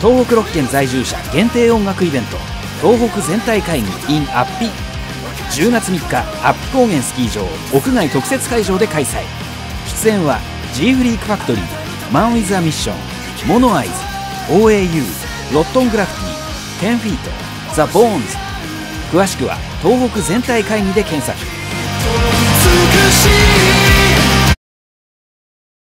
東北6県在住者限定音楽イベント東北全体会議 in アッピ。10月3日アップ高原スキー場屋外特設会場で開催。出演は G フリークファクトリーマン・ウィズ・ア・ミッションモノアイズ OAU ロットングラフィティ10フィートザ・ボーンズ。詳しくは東北全体会議で検索。